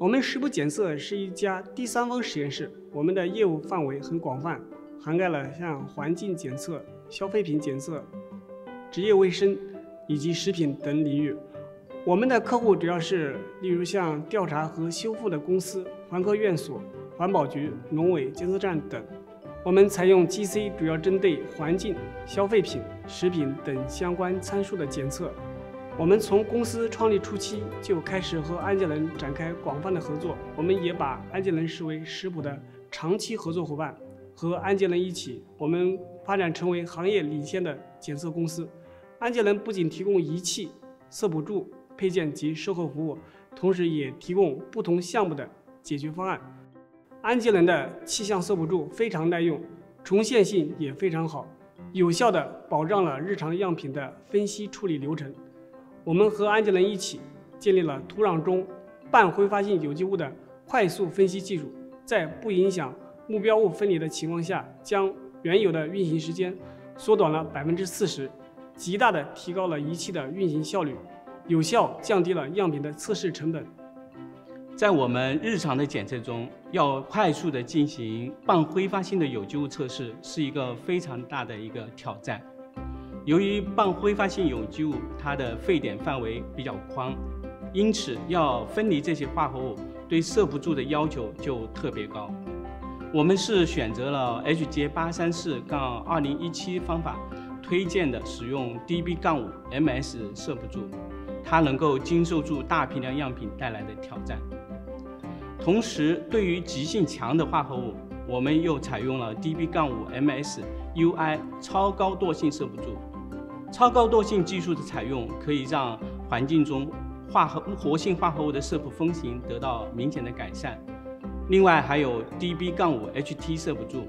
我们食谱检测是一家第三方实验室，我们的业务范围很广泛，涵盖了像环境检测、消费品检测、职业卫生以及食品等领域。我们的客户主要是，例如像调查和修复的公司、环科院所、环保局、农委监测站等。我们采用 GC，主要针对环境、消费品、食品等相关参数的检测。我们从公司创立初期就开始和安捷伦展开广泛的合作，我们也把安捷伦视为食谱的长期合作伙伴。和安捷伦一起，我们发展成为行业领先的检测公司。安捷伦不仅提供仪器、色谱柱、配件及售后服务，同时也提供不同项目的解决方案。安捷伦的气象色谱柱非常耐用，重现性也非常好，有效地保障了日常样品的分析处理流程。我们和安捷能一起建立了土壤中半挥发性有机物的快速分析技术，在不影响目标物分离的情况下，将原有的运行时间缩短了百分之四十，极大地提高了仪器的运行效率，有效降低了样品的测试成本。在我们日常的检测中，要快速地进行半挥发性的有机物测试，是一个非常大的一个挑战。由于半挥发性有机物它的沸点范围比较宽，因此要分离这些化合物，对色谱柱的要求就特别高。我们是选择了 HJ 八三四杠二零一七方法推荐的使用 DB 杠五 MS 色谱柱，它能够经受住大批量样品带来的挑战。同时，对于极性强的化合物，我们又采用了 DB 杠五 MS UI 超高惰性色谱柱。超高惰性技术的采用，可以让环境中化合活性化合物的色谱风行得到明显的改善。另外还有 DB 杠五 HT 色谱柱，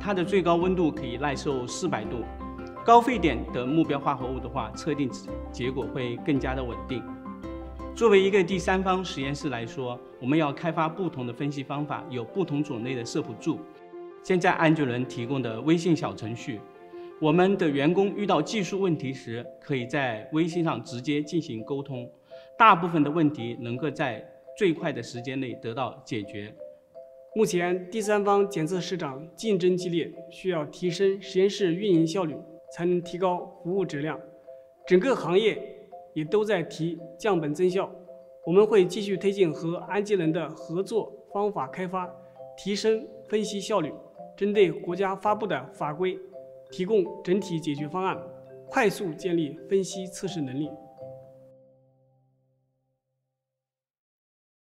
它的最高温度可以耐受四百度，高沸点的目标化合物的话，测定结果会更加的稳定。作为一个第三方实验室来说，我们要开发不同的分析方法，有不同种类的色谱柱。现在安捷伦提供的微信小程序。我们的员工遇到技术问题时，可以在微信上直接进行沟通，大部分的问题能够在最快的时间内得到解决。目前，第三方检测市场竞争激烈，需要提升实验室运营效率，才能提高服务质量。整个行业也都在提降本增效，我们会继续推进和安捷能的合作方法开发，提升分析效率。针对国家发布的法规。提供整体解决方案，快速建立分析测试能力。